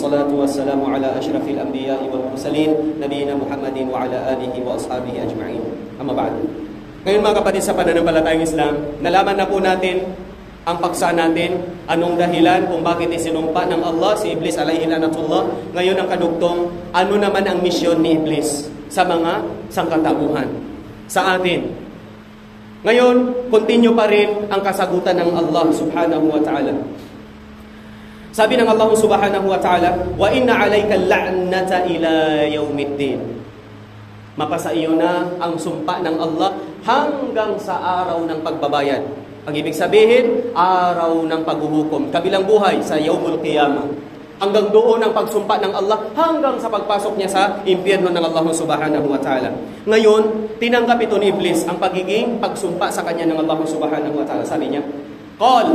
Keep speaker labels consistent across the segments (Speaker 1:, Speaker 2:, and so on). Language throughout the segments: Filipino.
Speaker 1: والصلاة والسلام على أشرف الأنبياء والمرسلين نبينا محمد وعلى آله وأصحابه أجمعين أما بعد Ngayon mga kapatid sa pananampalatayang Islam, nalaman na po natin ang paksa natin, anong dahilan kung bakit isinumpa ng Allah si Iblis alayhi lanatullah. Ngayon ang kadugtong, ano naman ang misyon ni Iblis sa mga sangkatauhan sa atin. Ngayon, continue pa rin ang kasagutan ng Allah subhanahu wa ta'ala. Sabi ng Allah subhanahu wa ta'ala, Wa inna alayka la'nata ila yawmiddin. Mapasa iyo na ang sumpa ng Allah hanggang sa araw ng pagbabayad. Ang ibig sabihin, araw ng paghuhukom, kabilang buhay sa yawmul qiyamah. Hanggang doon ang pagsumpa ng Allah hanggang sa pagpasok niya sa impyerno ng Allah subhanahu wa ta'ala. Ngayon, tinanggap ito ni Iblis ang pagiging pagsumpa sa kanya ng Allah subhanahu wa ta'ala. Sabi niya, Qal,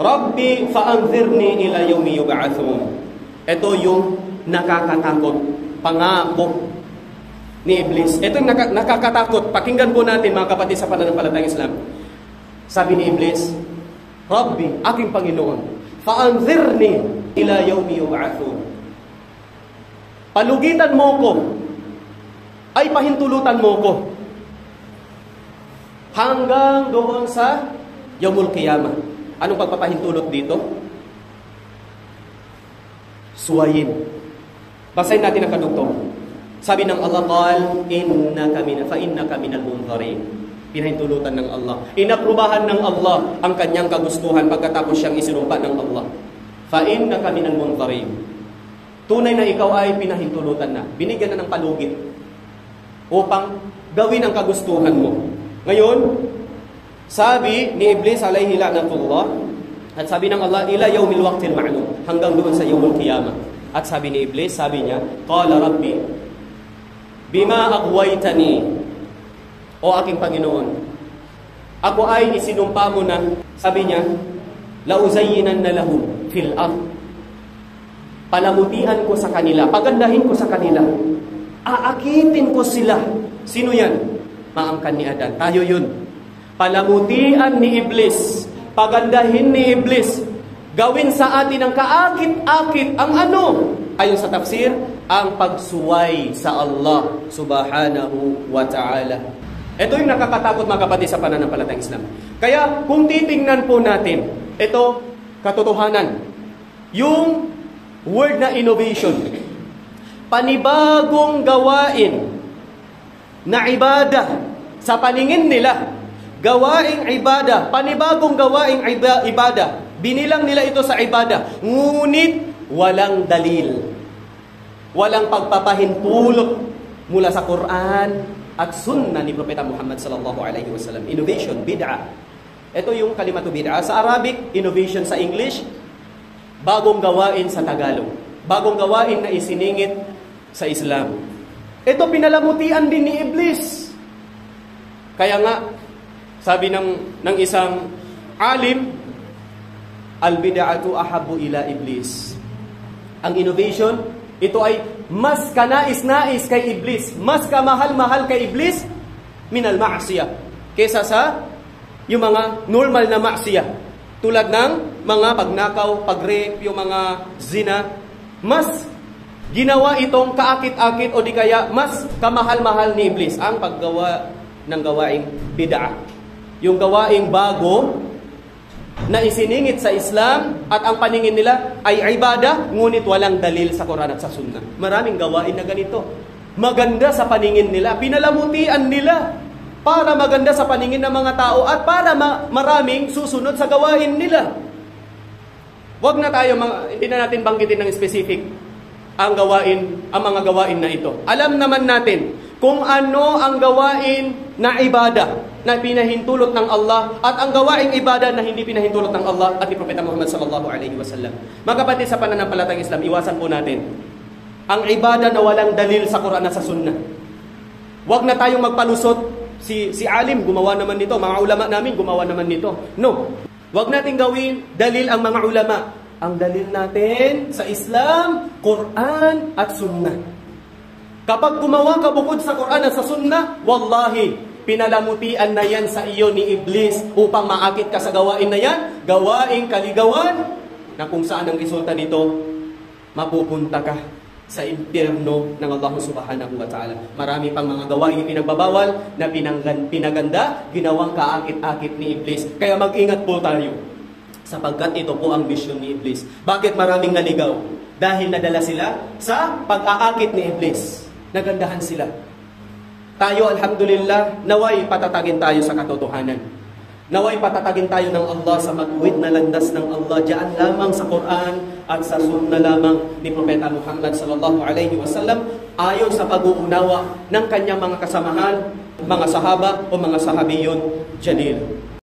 Speaker 1: Rabbi fa'anzirni ila yawmi yub'athun. Ito yung nakakatakot, pangako ni Iblis. Ito yung naka, nakakatakot. Pakinggan po natin mga kapatid sa pananampalatayang Islam. Sabi ni Iblis, Rabbi, aking Panginoon, fa'anzirni ila yawmi yub'athun. Palugitan mo ko, ay pahintulutan mo ko. Hanggang doon sa Yawmul Qiyamah. Anong pagpapahintulot dito? Suwayin. Basahin natin ang kadugtong. Sabi ng Allah, Qal, innaka min fa innaka minal munzarin. Pinahintulutan ng Allah. Inaprubahan ng Allah ang kanyang kagustuhan pagkatapos siyang isinumpa ng Allah. Fa innaka minal munzarin. Tunay na ikaw ay pinahintulutan na. Binigyan na ng palugit upang gawin ang kagustuhan mo. Ngayon, sabi ni Iblis alayhi la'natullah, at sabi ng Allah, ila yawmil waqtil ma'lum, hanggang doon sa yawmul qiyamah. At sabi ni Iblis, sabi niya, Qala Rabbi, bima aghwaytani, o aking Panginoon, ako ay isinumpa mo na, sabi niya, lauzayyinan na lahum fil ard. Palamutihan ko sa kanila, pagandahin ko sa kanila, aakitin ko sila. Sino yan? Maangkan ni Adan. Tayo yun. Palamutian ni Iblis, pagandahin ni Iblis, gawin sa atin ang kaakit-akit ang ano? Ayon sa tafsir, ang pagsuway sa Allah subhanahu wa ta'ala. Ito yung nakakatakot mga kapatid sa pananampalatayang Islam. Kaya kung titingnan po natin, ito, katotohanan, yung word na innovation, panibagong gawain na ibadah sa paningin nila, gawaing ibada, panibagong gawaing ibada, binilang nila ito sa ibada, ngunit walang dalil. Walang pagpapahintulot mula sa Quran at sunna ni Propeta Muhammad sallallahu alaihi wasallam. Innovation, bid'ah. Ito yung kalimatu bid'ah. Sa Arabic, innovation sa English, bagong gawain sa Tagalog. Bagong gawain na isiningit sa Islam. Ito pinalamutian din ni Iblis. Kaya nga, sabi ng, ng isang alim, al-bid'atu ahabu ila iblis. Ang innovation, ito ay mas kanais-nais kay iblis, mas kamahal-mahal kay iblis minal ma'siyah. Kesa sa yung mga normal na ma'siyah. Tulad ng mga pagnakaw, pag-rape, yung mga zina, mas ginawa itong kaakit-akit o di kaya mas kamahal-mahal ni iblis ang paggawa ng gawaing bid'ah. Yung gawaing bago na isiningit sa Islam at ang paningin nila ay ibada, ngunit walang dalil sa Quran at sa Sunnah. Maraming gawain na ganito. Maganda sa paningin nila, pinalamutian nila para maganda sa paningin ng mga tao at para ma- maraming susunod sa gawain nila. Huwag na tayo, hindi na natin banggitin ng specific ang gawain, ang mga gawain na ito. Alam naman natin kung ano ang gawain na ibada na pinahintulot ng Allah at ang gawaing ibada na hindi pinahintulot ng Allah at ni Propeta Muhammad sallallahu alaihi wasallam. Mga kapatid sa pananampalatayang Islam, iwasan po natin ang ibada na walang dalil sa Quran at sa Sunnah. Huwag na tayong magpalusot. Si, si alim, gumawa naman nito. Mga ulama namin, gumawa naman nito. No. Huwag nating gawin dalil ang mga ulama. Ang dalil natin sa Islam, Quran at Sunnah. Kapag gumawa ka bukod sa Quran at sa Sunnah, wallahi, pinalamutian na yan sa iyo ni Iblis upang maakit ka sa gawain na yan, gawaing kaligawan, na kung saan ang resulta nito, mapupunta ka sa impyerno ng Allah subhanahu wa ta'ala. Marami pang mga gawain pinagbabawal na pinanggan, pinaganda, ginawang kaakit-akit ni Iblis. Kaya mag-ingat po tayo sapagkat ito po ang misyon ni Iblis. Bakit maraming naligaw? Dahil nadala sila sa pag-aakit ni Iblis. Nagandahan sila. Tayo, alhamdulillah, naway patatagin tayo sa katotohanan. Naway patatagin tayo ng Allah sa magwid na landas ng Allah diyan lamang sa Quran at sa sunna lamang ni Propeta Muhammad sallallahu alaihi wasallam ayon sa pag-uunawa ng kanyang mga kasamahan, mga sahaba o mga sahabiyon jalil.